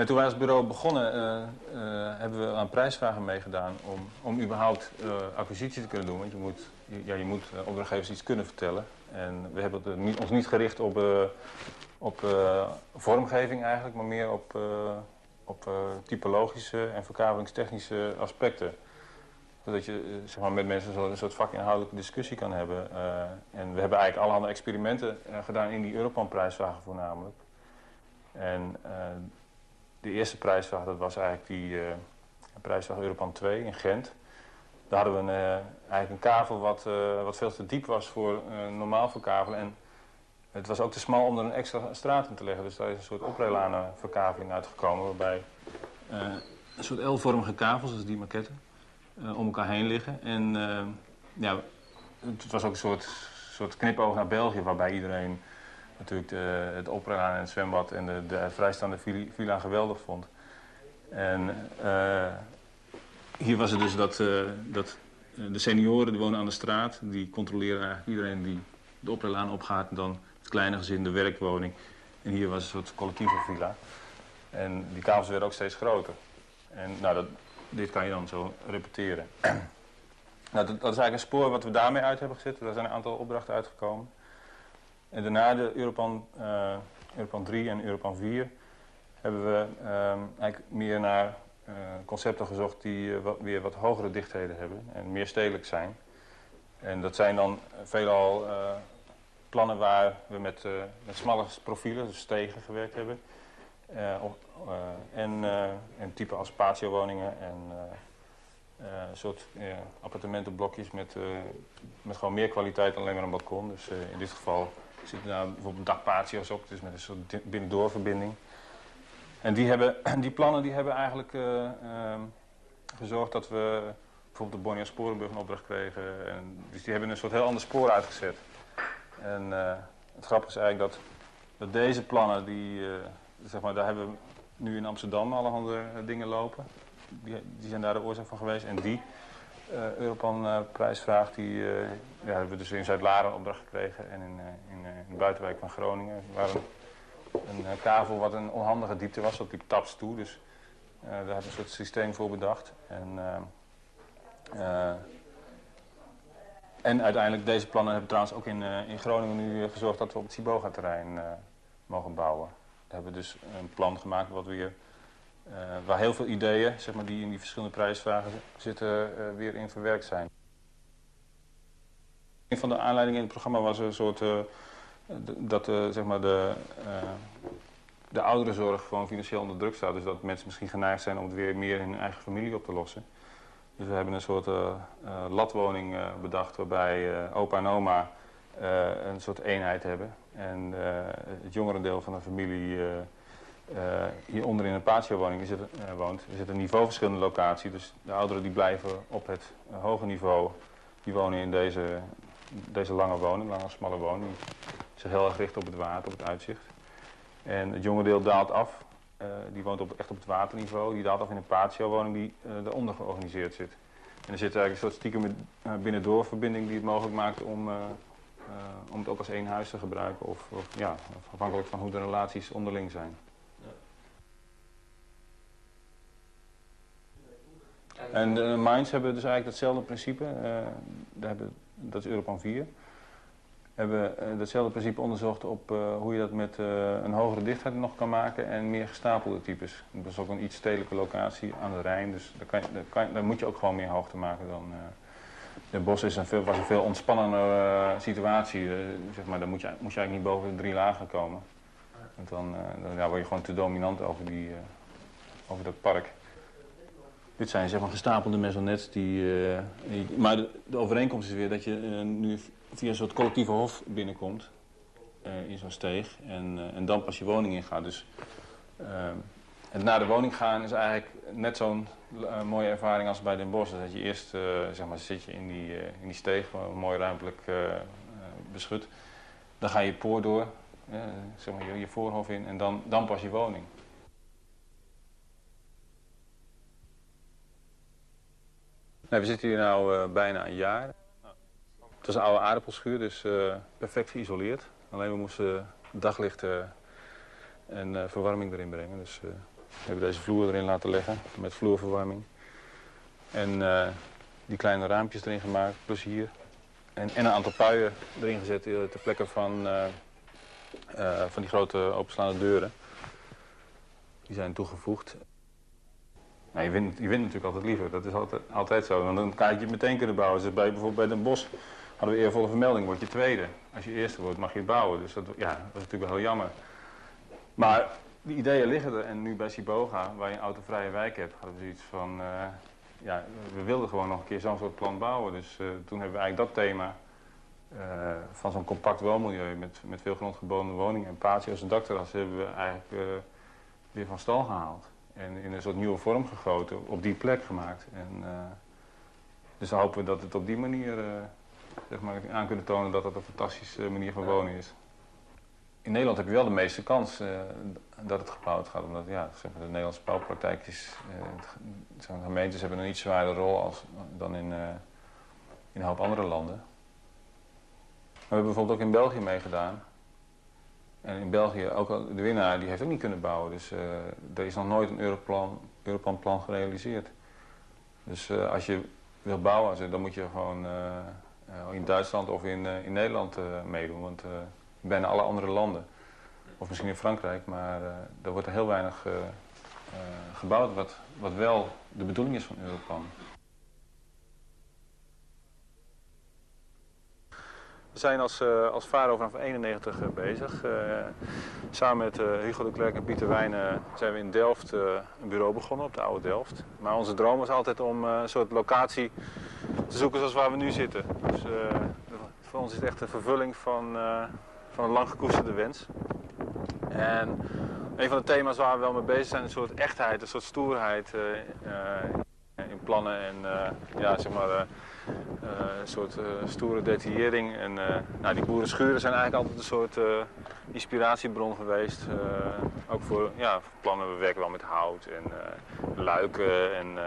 Nee, toen wij als bureau begonnen, uh, uh, hebben we aan prijsvragen meegedaan om, om überhaupt uh, acquisitie te kunnen doen. Want je moet, ja, je moet opdrachtgevers iets kunnen vertellen. En we hebben het, ons niet gericht op, op vormgeving eigenlijk, maar meer op, op typologische en verkavelingstechnische aspecten. Zodat je zeg maar, met mensen een soort vakinhoudelijke discussie kan hebben. en we hebben eigenlijk allerhande experimenten gedaan in die Europan-prijsvragen voornamelijk. En de eerste prijsvraag, dat was eigenlijk die uh, prijsvraag Europan 2 in Gent. Daar hadden we een, uh, eigenlijk een kavel wat, uh, wat veel te diep was voor normaal verkavelen. En het was ook te smal om er een extra straat in te leggen. Dus daar is een soort oprelane verkaveling uitgekomen. Waarbij een soort L-vormige kavels, dus die maquette, om elkaar heen liggen. En ja, het was ook een soort, soort knipoog naar België waarbij iedereen natuurlijk de, het opera en het zwembad en de, de vrijstaande villa geweldig vond. En uh, hier was het dus dat, uh, dat de senioren die wonen aan de straat, die controleren eigenlijk iedereen die de oprijlaan opgaat en dan het kleine gezin, de werkwoning. En hier was een soort collectieve villa. En die kavels werden ook steeds groter. En nou, dat, dit kan je dan zo repeteren. nou, dat, dat, is eigenlijk een spoor wat we daarmee uit hebben gezet. Er zijn een aantal opdrachten uitgekomen. En daarna de Europan, uh, Europan 3 en Europan 4 hebben we uh, eigenlijk meer naar uh, concepten gezocht die wat, weer wat hogere dichtheden hebben en meer stedelijk zijn. En dat zijn dan veelal plannen waar we met, met smalle profielen, dus stegen, gewerkt hebben. en, en type als patio-woningen en soort appartementenblokjes met, met gewoon meer kwaliteit dan alleen maar een balkon. Dus in dit geval zitten daar bijvoorbeeld dakpatio's op, dus met een soort binnendoorverbinding. En die, hebben, die plannen die hebben eigenlijk uh, uh, gezorgd dat we bijvoorbeeld de Bonnier Sporenburg een opdracht kregen. En, dus die hebben een soort heel ander spoor uitgezet. En uh, het grappige is eigenlijk dat, dat deze plannen, die, zeg maar, daar hebben we nu in Amsterdam allerhande dingen lopen. Die, die zijn daar de oorzaak van geweest. En die uh, Europan-prijsvraag, die uh, ja, hebben we dus in Zuid-Laren opdracht gekregen en in, in, de buitenwijk van Groningen. Waar een, een kavel wat een onhandige diepte was, dat liep taps toe. Dus daar hebben we een soort systeem voor bedacht. En, en uiteindelijk, deze plannen hebben trouwens ook in, in Groningen nu gezorgd dat we op het Siboga-terrein mogen bouwen. We hebben dus een plan gemaakt wat weer uh, waar heel veel ideeën zeg maar, die in die verschillende prijsvragen zitten uh, weer in verwerkt zijn. Een van de aanleidingen in het programma was een soort uh, dat zeg maar de, de ouderenzorg gewoon financieel onder druk staat. Dus dat mensen misschien geneigd zijn om het weer meer in hun eigen familie op te lossen. Dus we hebben een soort latwoning bedacht waarbij opa en oma een soort eenheid hebben. En het jongere deel van de familie hieronder in een patio-woning zit, uh, woont, er zit een niveauverschillende locatie. Dus de ouderen die blijven op het uh, hoge niveau, die wonen in deze, deze lange woning, lange smalle woning. Zich heel erg richt op het water, op het uitzicht. En het jonge deel daalt af. die woont op, echt op het waterniveau. Die daalt af in een patio-woning die eronder georganiseerd zit. En er zit eigenlijk een soort stiekem binnendoorverbinding die het mogelijk maakt om, om het ook als één huis te gebruiken. Of, of ja, afhankelijk van hoe de relaties onderling zijn. En de Minds hebben dus eigenlijk hetzelfde principe. Uh, hebben, dat is Europan 4. Hebben uh, datzelfde principe onderzocht op uh, hoe je dat met een hogere dichtheid nog kan maken en meer gestapelde types. Dat is ook een iets stedelijke locatie aan de Rijn, dus daar, kan, daar, kan, daar moet je ook gewoon meer hoogte maken dan... de bos is een veel, was een veel ontspannende situatie, zeg maar, daar moet je, moet je eigenlijk niet boven de drie lagen komen. Want dan, dan word je gewoon te dominant over, die, over dat park. Dit zijn zeg maar gestapelde maisonnettes die... Uh, maar de, overeenkomst is weer dat je uh, nu via een soort collectieve hof binnenkomt. Uh, in zo'n steeg. En, en dan pas je woning ingaat. Dus en naar de woning gaan is eigenlijk net zo'n mooie ervaring als bij Den Bosch. Dat je eerst, zeg maar, zit je in die, in die steeg, mooi ruimtelijk beschut. Dan ga je poort door, zeg maar, je, je voorhof in en dan, dan pas je woning. We zitten hier nu uh, bijna een jaar. Het was een oude aardappelschuur, dus uh, perfect geïsoleerd. Alleen we moesten daglicht uh, en verwarming erin brengen. Dus We hebben deze vloer erin laten leggen met vloerverwarming. En die kleine raampjes erin gemaakt, plus hier. En, en een aantal puien erin gezet ter plekke van, van die grote openslaande deuren. Die zijn toegevoegd. Nou, je, wint, natuurlijk altijd liever, dat is altijd, altijd zo. Want dan kan je het meteen kunnen bouwen. Dus bij, bijvoorbeeld bij Den Bosch hadden we eervolle vermelding, word je tweede. Als je eerste wordt mag je het bouwen, dus dat, ja, dat is natuurlijk wel heel jammer. Maar die ideeën liggen er en nu bij Siboga, waar je een autovrije wijk hebt, hadden we zoiets van... Uh, ja, we wilden gewoon nog een keer zo'n soort plan bouwen. Dus uh, toen hebben we eigenlijk dat thema uh, van zo'n compact woonmilieu met, met veel grondgebonden woningen en patio's en dakterrassen hebben we eigenlijk weer van stal gehaald. En in een soort nieuwe vorm gegoten, op die plek gemaakt. En, uh, dus hopen we dat het op die manier uh, zeg maar, aan kunnen tonen dat het een fantastische manier van wonen is. In Nederland heb je wel de meeste kans dat het gebouwd gaat. Omdat ja, zeg maar, de Nederlandse bouwpraktijk is... Uh, gemeentes hebben een iets zwaardere rol als, dan in, in een hoop andere landen. we hebben bijvoorbeeld ook in België meegedaan. En in België, ook de winnaar, die heeft ook niet kunnen bouwen. Dus uh, er is nog nooit een Europlan, Europlan gerealiseerd. Dus uh, als je wil bouwen, dan moet je gewoon uh, in Duitsland of in, in Nederland meedoen. Want bijna alle andere landen, of misschien in Frankrijk, maar er wordt er heel weinig gebouwd wat, wat wel de bedoeling is van Europlan. We zijn als, uh, als vanaf 91 uh, bezig. Uh, samen met Hugo de Klerk en Pieter Wijnen zijn we in Delft een bureau begonnen, op de oude Delft. Maar onze droom was altijd om een soort locatie te zoeken zoals waar we nu zitten. Dus voor ons is het echt een vervulling van, van een lang gekoesterde wens. En een van de thema's waar we wel mee bezig zijn een soort echtheid, een soort stoerheid in plannen en ja, zeg maar eh, een soort uh, stoere detaillering. En uh, nou, die boerenschuren zijn eigenlijk altijd een soort inspiratiebron geweest. ook voor, ja, voor plannen, we werken wel met hout en luiken en